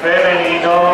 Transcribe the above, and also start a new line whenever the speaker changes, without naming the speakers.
femenino.